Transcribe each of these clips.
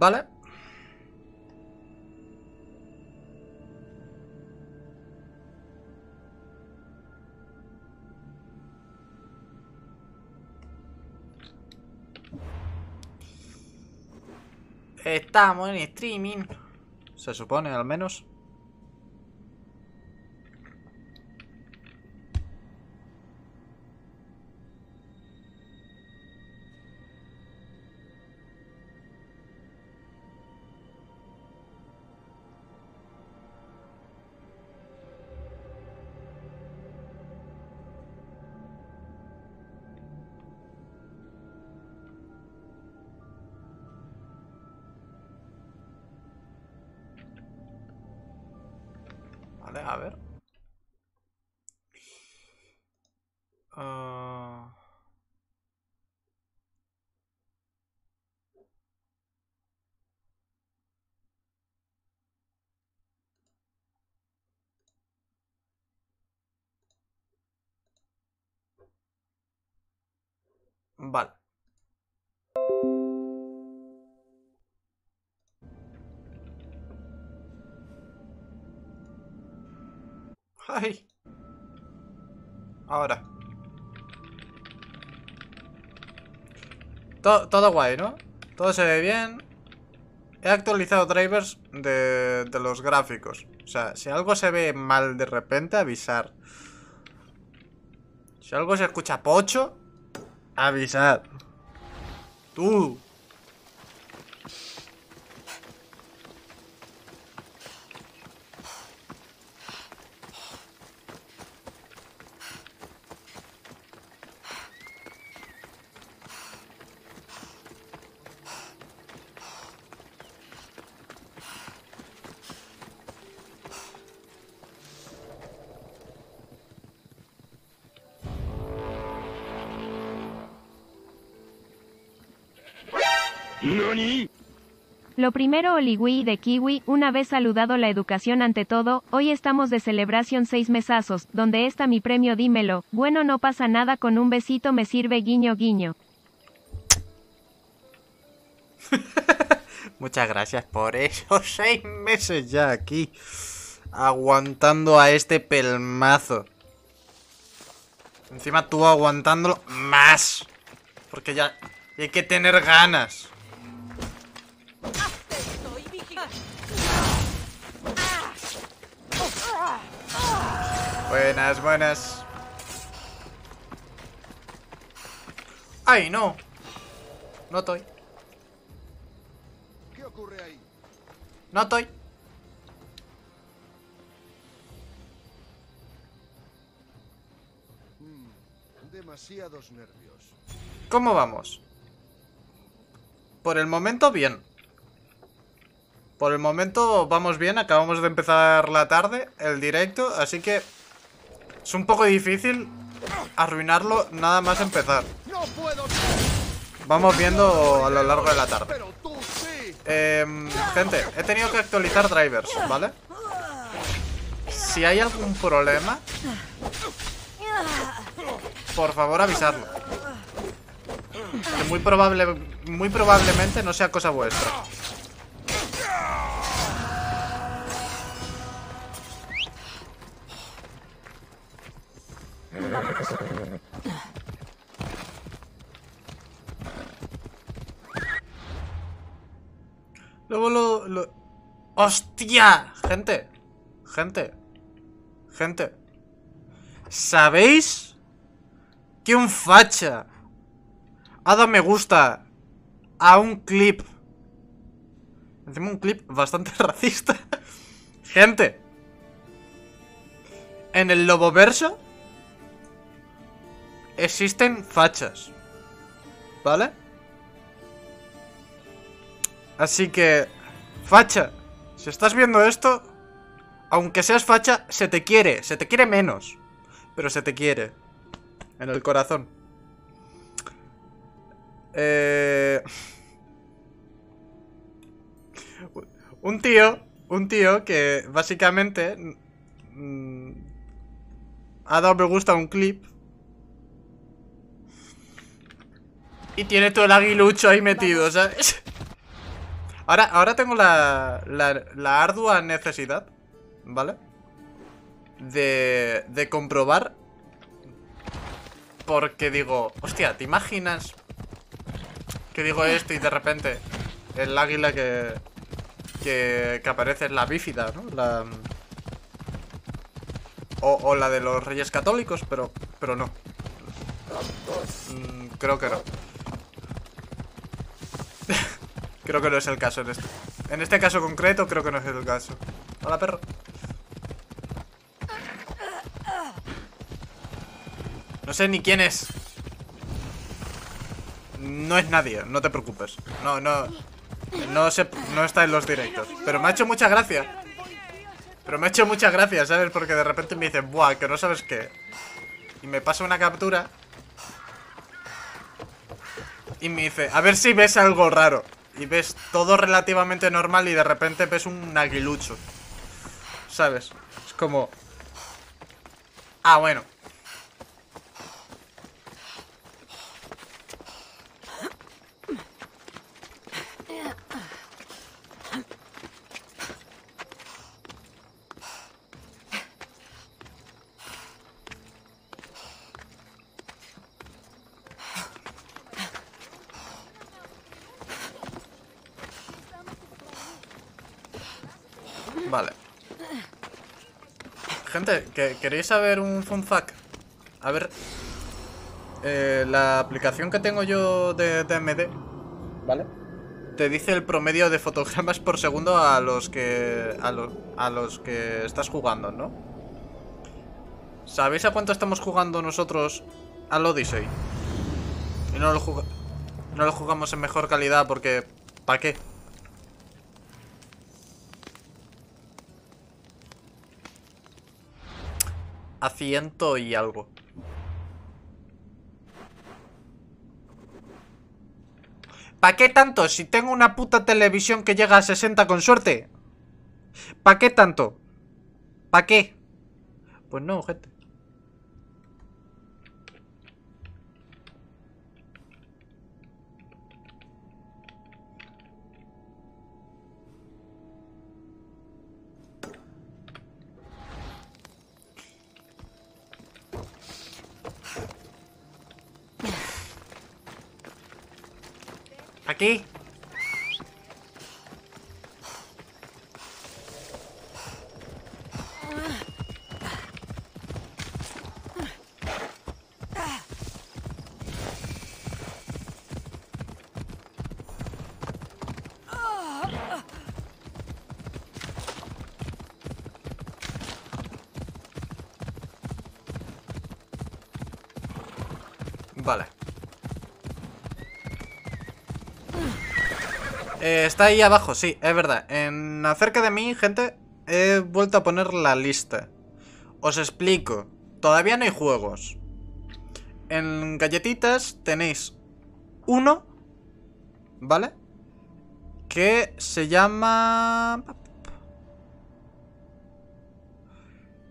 Vale. Estamos en streaming. Se supone, al menos. Vale, a ver. Ah. Vale. Ahora. To- todo guay, ¿no? Todo se ve bien. He actualizado drivers de, de los gráficos. O sea, si algo se ve mal de repente, avisar. Si algo se escucha pocho, avisar. Tú. Lo primero Oliwi de Kiwi, una vez saludado la educación ante todo, hoy estamos de celebración seis mesazos, donde está mi premio dímelo, bueno no pasa nada con un besito me sirve guiño guiño. Muchas gracias por esos seis meses ya aquí. Aguantando a este pelmazo. Encima tú aguantándolo más. Porque ya hay que tener ganas. Buenas, buenas. ¡Ay, no! No estoy. ¿Qué ocurre ahí? No estoy. Demasiados nervios. ¿Cómo vamos? Por el momento, bien. Por el momento vamos bien, acabamos de empezar la tarde, el directo, así que es un poco difícil arruinarlo nada más empezar. Vamos viendo a lo largo de la tarde. Em, gente, he tenido que actualizar drivers, ¿vale? Si hay algún problema, por favor avisadlo. Que muy probable, muy probablemente no sea cosa vuestra. ¡Hostia! Gente. Gente. Gente. ¿Sabéis? Que un facha ha dado me gusta a un clip. Encima un clip bastante racista. Gente. En el Loboverso existen fachas. ¿Vale? Así que, facha, si estás viendo esto, aunque seas facha, se te quiere, se te quiere menos, pero se te quiere, en el corazón. Eh... Un tío, un tío que básicamente mm, ha dado me gusta a un clip y tiene todo el aguilucho ahí metido, ¿sabes? Ahora, ahora tengo la, la, la ardua necesidad, ¿vale? De, de comprobar. Porque digo, hostia, ¿te imaginas que digo esto y de repente el águila que, que, que aparece es la bífida, ¿no? La, o, o la de los reyes católicos, pero, pero no. Mm, creo que no. Creo que no es el caso en este. En este caso concreto, creo que no es el caso. Hola, perro. No sé ni quién es. No es nadie, no te preocupes. No, no. No, se, no está en los directos. Pero me ha hecho mucha gracia. Pero me ha hecho mucha gracia, ¿sabes? Porque de repente me dice, buah, que no sabes qué. Y me pasa una captura. Y me dice, a ver si ves algo raro. Y ves todo relativamente normal y de repente ves un aguilucho. ¿Sabes? Es como... Ah, bueno. Vale. Gente, ¿que- ¿queréis saber un fun fact? A ver. eh, la aplicación que tengo yo de DMD. ¿Vale? Te dice el promedio de fotogramas por segundo a los que. a, lo- a los que estás jugando, ¿no? ¿Sabéis a cuánto estamos jugando nosotros al Odyssey? Y no lo, no lo jugamos en mejor calidad porque. ¿Para qué? A ciento y algo. ¿Para qué tanto? Si tengo una puta televisión que llega a 60 con suerte. ¿Para qué tanto? ¿Para qué? Pues no, gente. Aquí. Vale. Eh, está ahí abajo, sí, es verdad. En acerca de mí, gente, he vuelto a poner la lista. Os explico. Todavía no hay juegos. En galletitas tenéis uno, ¿vale? Que se llama...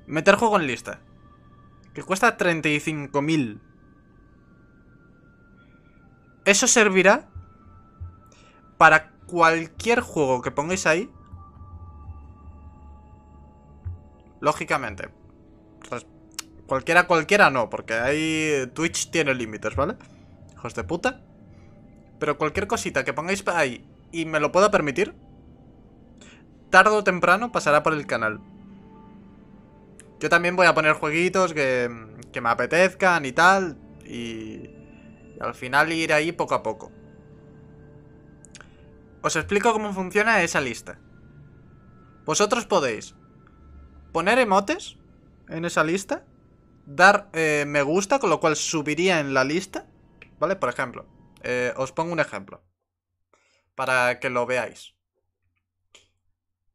Meter juego en lista. Que cuesta 35.000. Eso servirá para cualquier juego que pongáis ahí. Lógicamente. Res- Cualquiera, cualquiera no, porque ahí Twitch tiene límites, ¿vale? Hijos de puta. Pero cualquier cosita que pongáis ahí y me lo pueda permitir, tarde o temprano pasará por el canal. Yo también voy a poner jueguitos que, que me apetezcan y tal. Y, y al final ir ahí poco a poco. Os explico cómo funciona esa lista. Vosotros podéis poner emotes en esa lista, dar eh, me gusta, con lo cual subiría en la lista, ¿vale? Por ejemplo, eh, os pongo un ejemplo para que lo veáis.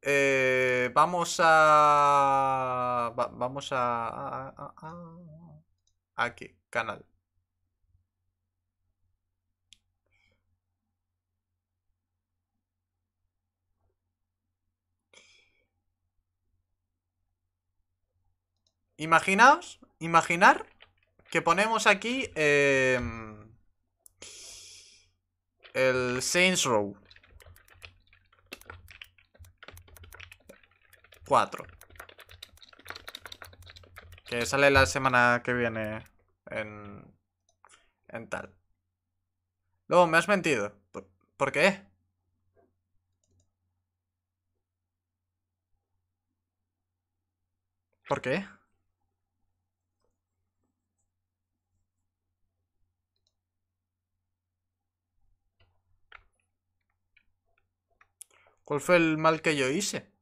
Eh, vamos a... va- vamos a- a- Aquí, canal. Imaginaos, imaginar que ponemos aquí em, el Saints Row. 4. Que sale la semana que viene en, en tal. Luego, me has mentido. ¿Por, ¿por qué? ¿Por qué? ¿Cuál fue el mal que yo hice?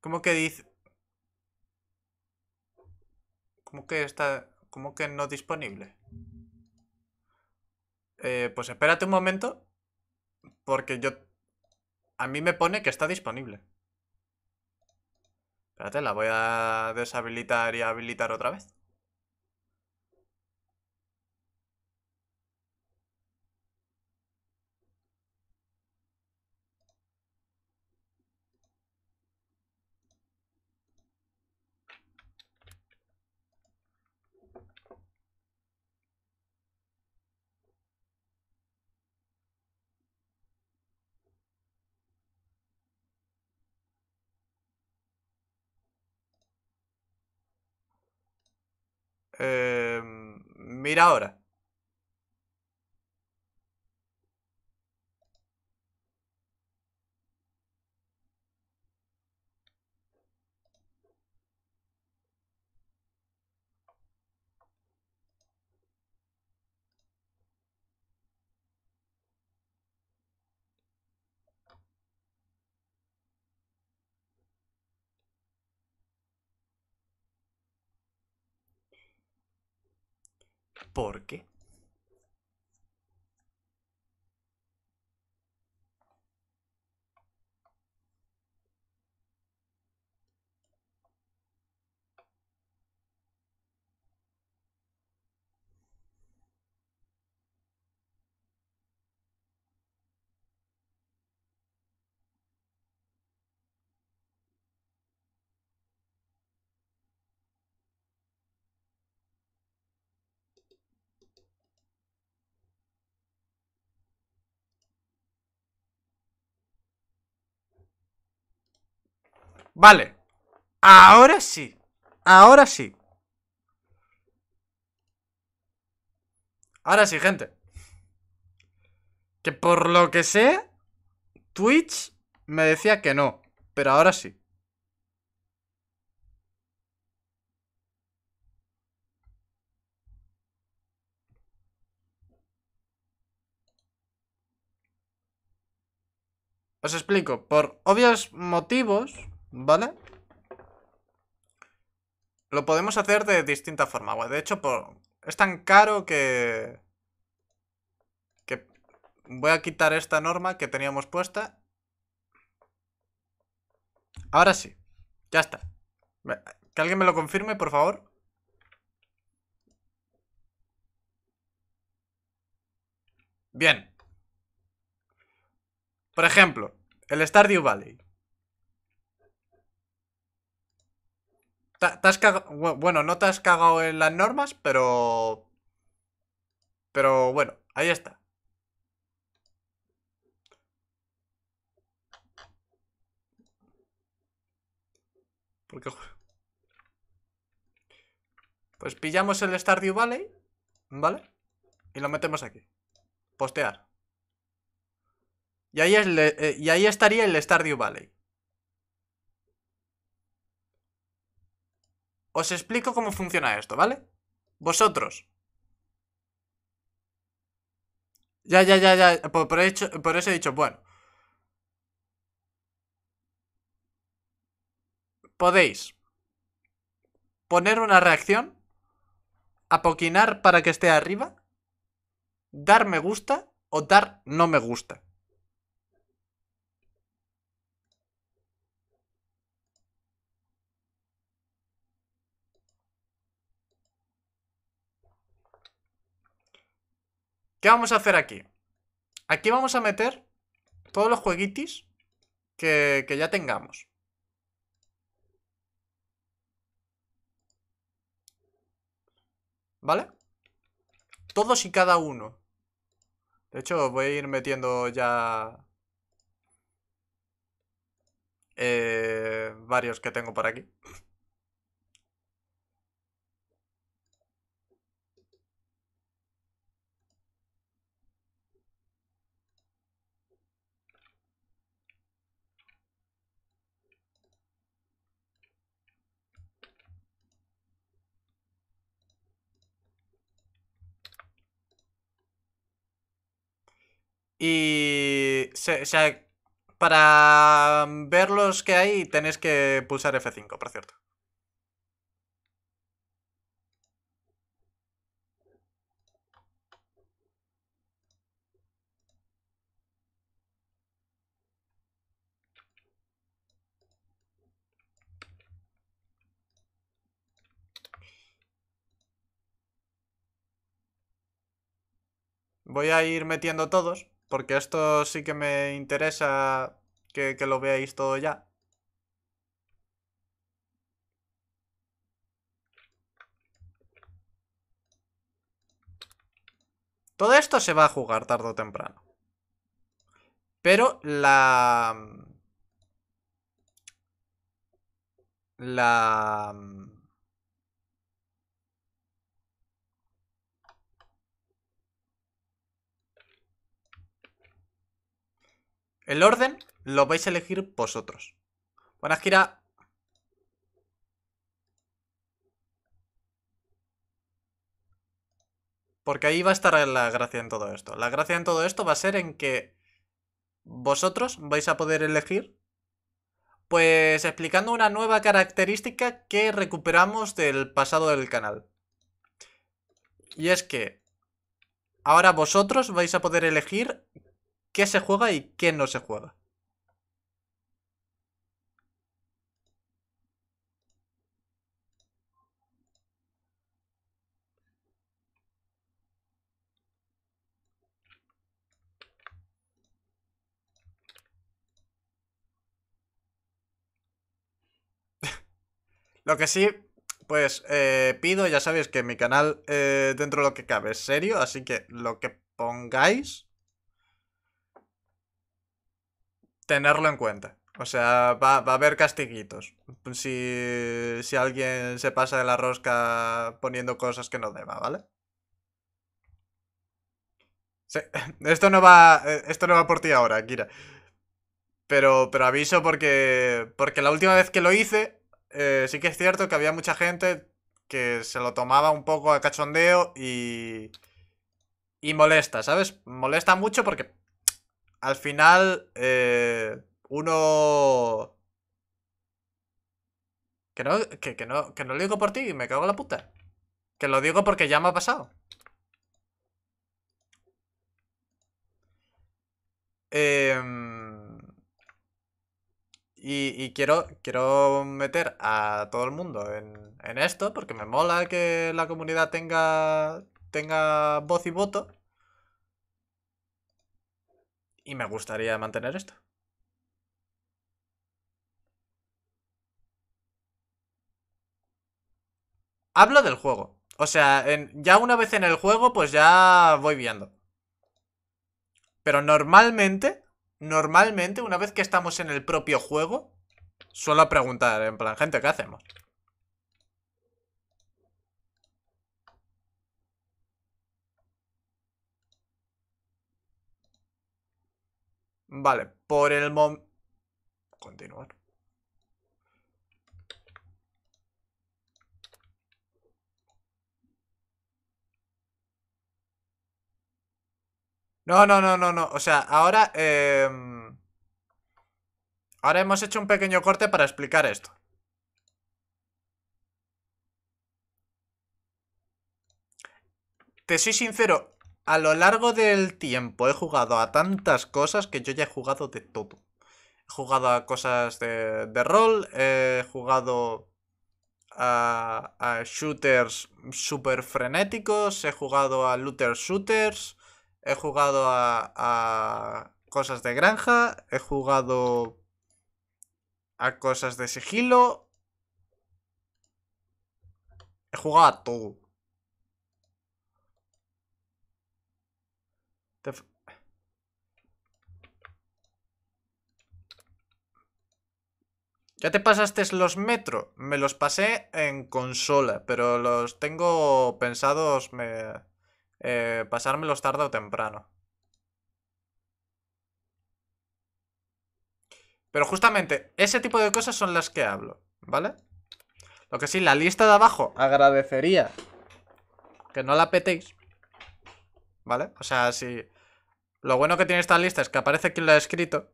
¿Cómo que dice? ¿Cómo que está? ¿Cómo que no disponible? Eh, pues espérate un momento. Porque yo... A mí me pone que está disponible. Espérate, la voy a deshabilitar y habilitar otra vez. Eh, mira ahora. ¿Por Vale. Ahora sí. Ahora sí. Ahora sí, gente. Que por lo que sé, Twitch me decía que no. Pero ahora sí. Os explico. Por obvios motivos, ¿vale? Lo podemos hacer de distinta forma. De hecho, es tan caro que... Que voy a quitar esta norma que teníamos puesta. Ahora sí. Ya está. Que alguien me lo confirme, por favor. Bien. Por ejemplo, el Stardew Valley. Te, has cagado... Bueno, no te has cagado en las normas, pero... Pero bueno, ahí está. Porque... Pues pillamos el Stardew Valley, ¿vale? Y lo metemos aquí. Postear. Y ahí, eh, y ahí estaría el Stardew Valley. Os explico cómo funciona esto, ¿vale? Vosotros. Ya, ya, ya, ya. Por, hecho, por eso he dicho, bueno. Podéis poner una reacción, apoquinar para que esté arriba, dar me gusta o dar no me gusta. ¿Qué vamos a hacer aquí? Aquí vamos a meter todos los jueguitis que, ya tengamos. ¿Vale? Todos y cada uno De hecho, voy a ir metiendo ya... eh, varios que tengo por aquí. Y... se- para ver los que hay tenéis que pulsar F5, por cierto. Voy a ir metiendo todos, porque esto sí que me interesa que, lo veáis todo ya. Todo esto se va a jugar tarde o temprano. Pero la... La... El orden lo vais a elegir vosotros. Buenas, Kira. Porque ahí va a estar la gracia en todo esto. La gracia en todo esto va a ser en que vosotros vais a poder elegir, pues explicando una nueva característica que recuperamos del pasado del canal. Y es que ahora vosotros vais a poder elegir qué se juega y qué no se juega. Lo que sí, pues eh, pido, ya sabéis que mi canal eh, dentro de lo que cabe es serio, así que lo que pongáis, tenerlo en cuenta. O sea, va, va a haber castiguitos. Si, si alguien se pasa de la rosca poniendo cosas que no deba, ¿vale? Sí, Esto no va. eh, Esto no va por ti ahora, Kira. Pero, pero aviso porque. Porque la última vez que lo hice. eh, sí que es cierto que había mucha gente que se lo tomaba un poco a cachondeo y. Y molesta, ¿sabes? Molesta mucho porque. Al final. eh, uno. Que no, que, no, que no lo digo por ti, me cago en la puta. Que lo digo porque ya me ha pasado. Em, y, y quiero, quiero meter a todo el mundo en, en esto porque me mola que la comunidad tenga, tenga voz y voto. Y me gustaría mantener esto. Hablo del juego. O sea, ya una vez en el juego, pues ya voy viendo. Pero normalmente, normalmente, una vez que estamos en el propio juego, suelo preguntar, en plan, gente, ¿qué hacemos? Vale, por el momento... Continuar. No, no, no, no, no. O sea, ahora... em, Ahora hemos hecho un pequeño corte para explicar esto. Te soy sincero, a lo largo del tiempo he jugado a tantas cosas que yo ya he jugado de todo. He jugado a cosas de, de rol, he jugado a, a shooters super frenéticos, he jugado a looter shooters, he jugado a, a cosas de granja, he jugado a cosas de sigilo. He jugado a todo. Te f- ¿Ya te pasaste los metro? Me los pasé en consola, pero los tengo pensados eh, pasármelos tarde o temprano. Pero justamente ese tipo de cosas son las que hablo, ¿vale? Lo que sí, la lista de abajo agradecería que no la petéis, ¿vale? O sea, si... Lo bueno que tiene esta lista es que aparece quien lo ha escrito.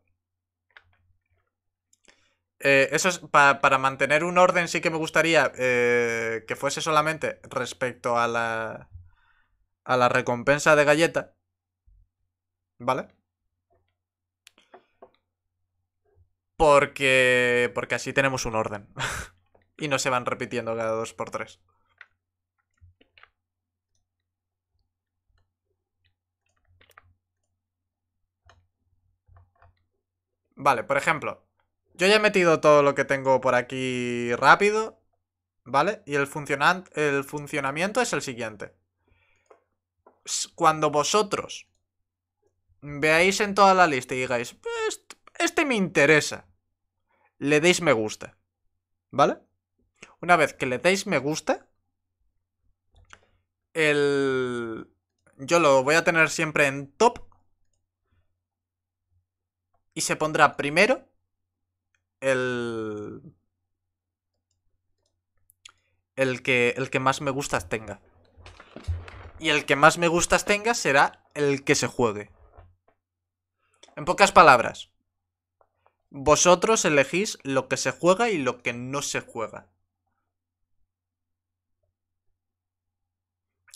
Eh, eso es para mantener un orden sí que me gustaría eh, que fuese solamente respecto a la, a la recompensa de galleta. ¿Vale? Porque, porque así tenemos un orden. y no se van repitiendo cada dos por tres. Vale, por ejemplo, yo ya he metido todo lo que tengo por aquí rápido, ¿vale? Y el, el funcionamiento es el siguiente. Cuando vosotros veáis en toda la lista y digáis, este, este me interesa, le deis me gusta, ¿vale? Una vez que le deis me gusta, el... Yo lo voy a tener siempre en top y se pondrá primero el... El que, el que más me gustas tenga. Y el que más me gustas tenga será el que se juegue. En pocas palabras, vosotros elegís lo que se juega y lo que no se juega.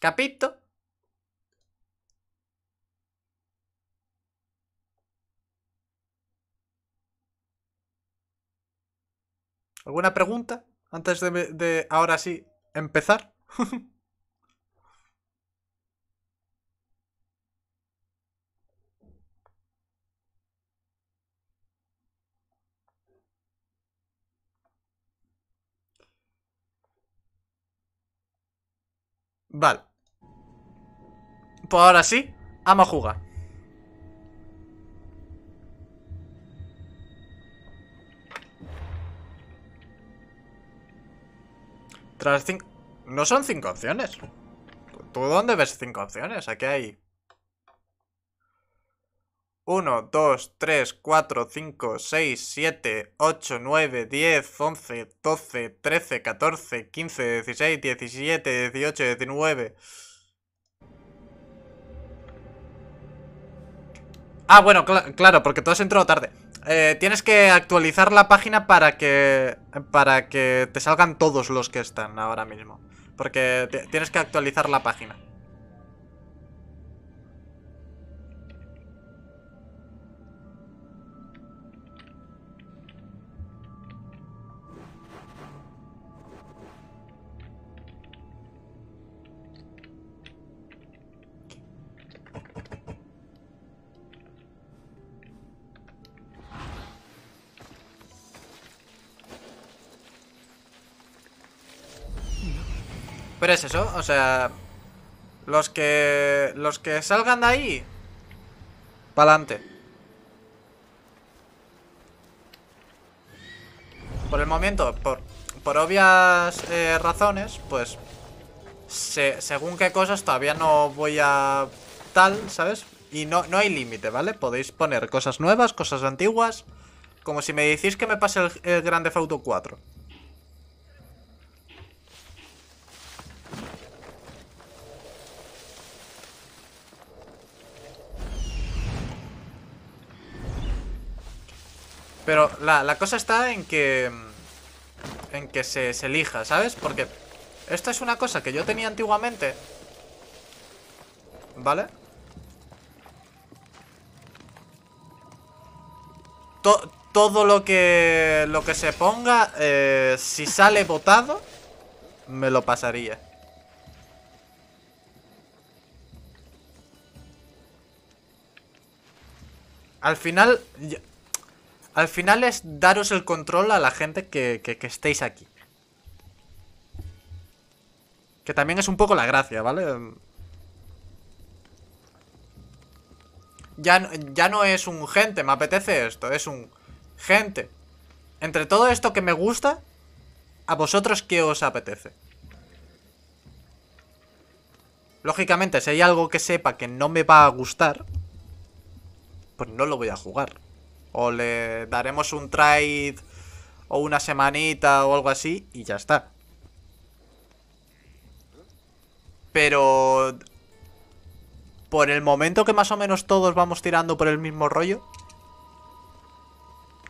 ¿Capito? ¿Alguna pregunta? Antes de, de ahora sí, empezar. Vale. Pues ahora sí, ama jugar. Tras cinco... No son cinco opciones. ¿Tú dónde ves cinco opciones? Aquí hay... 1, 2, 3, 4, 5, 6, 7, 8, 9, 10, 11, 12, 13, 14, 15, 16, 17, 18, 19... Ah, bueno, claro, porque tú has entrado tarde. Eh, tienes que actualizar la página para que, para que te salgan todos los que están ahora mismo. Porque tienes que actualizar la página. Pero es eso, o sea... Los que... Los que salgan de ahí... Pa'lante. Por el momento, por, por obvias eh, razones, pues... según qué cosas todavía no voy a... Tal, ¿sabes? Y no, no hay límite, ¿vale? Podéis poner cosas nuevas, cosas antiguas... Como si me decís que me pase el, el Grande Auto 4. Pero la, cosa está en que... En que se, elija, ¿sabes? Porque esto es una cosa que yo tenía antiguamente ¿Vale? todo lo que lo que se ponga, eh, si sale votado, me lo pasaría. Al final, al final es daros el control a la gente que, estéis aquí. Que también es un poco la gracia, ¿vale? Ya, ya no es un gente, me apetece esto, es un gente. Entre todo esto que me gusta, ¿a vosotros qué os apetece? Lógicamente, si hay algo que sepa que no me va a gustar, pues no lo voy a jugar. O le daremos un trade o una semanita o algo así y ya está. Pero por el momento que más o menos todos vamos tirando por el mismo rollo,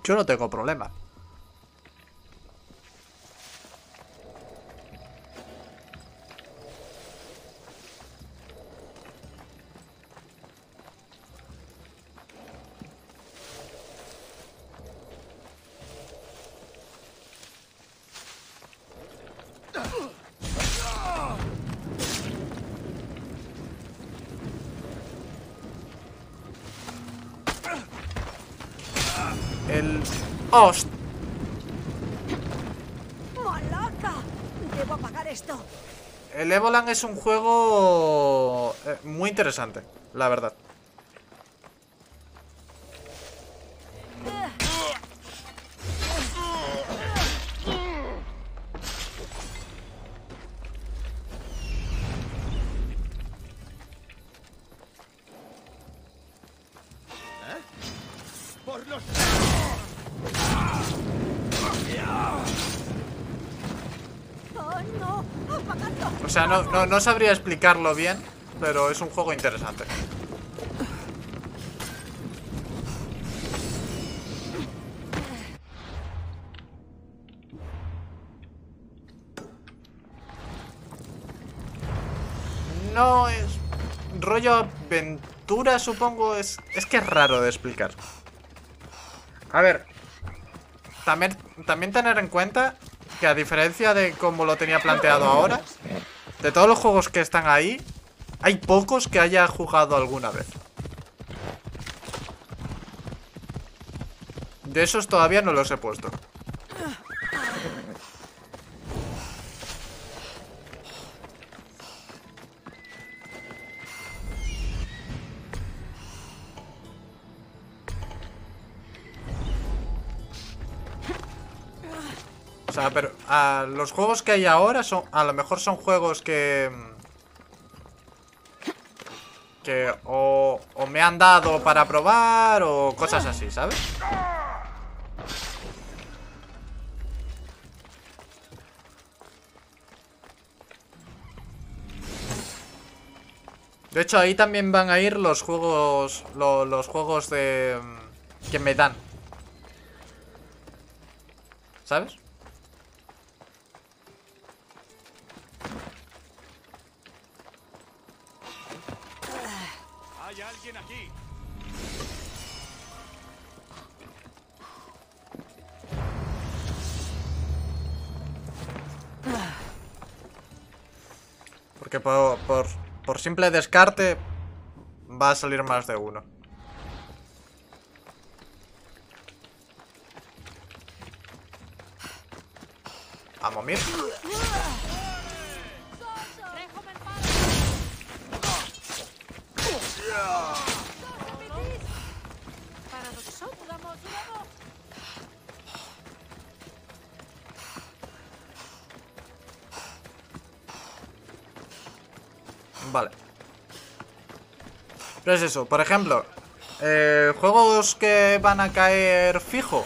yo no tengo problema. ¡Host! ¡Malaca! Debo apagar esto. El Evolan es un juego eh, muy interesante, la verdad. No, sabría explicarlo bien, pero es un juego interesante. No es... Rollo aventura, supongo, es... Es que es raro de explicar. A ver... También, también tener en cuenta que a diferencia de como lo tenía planteado ahora, de todos los juegos que están ahí, hay pocos que haya jugado alguna vez. De esos todavía no los he puesto. Sea, pero ah, los juegos que hay ahora son, a lo mejor son juegos que... Que o, me han dado para probar o cosas así, ¿sabes? De hecho, ahí también van a ir los juegos, lo- los juegos de... que me dan. ¿Sabes? Porque por, por, por simple descarte va a salir más de uno. Vamos, mir. Vale. Pero es eso, por ejemplo, eh, juegos que van a caer fijo,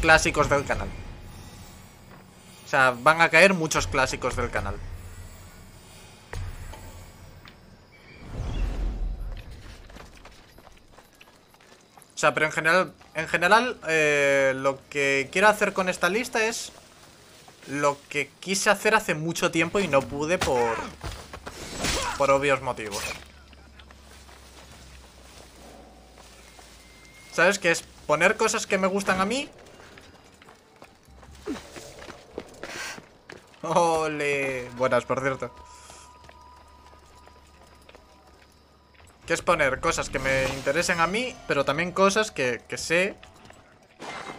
clásicos del canal. O sea, van a caer muchos clásicos del canal. O sea, pero en general, en general, eh, lo que quiero hacer con esta lista es lo que quise hacer hace mucho tiempo y no pude por, por obvios motivos. ¿Sabes? Que es poner cosas que me gustan a mí. Ole. Buenas, por cierto. Que es poner cosas que me interesen a mí, pero también cosas que, que sé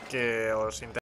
que os interesan.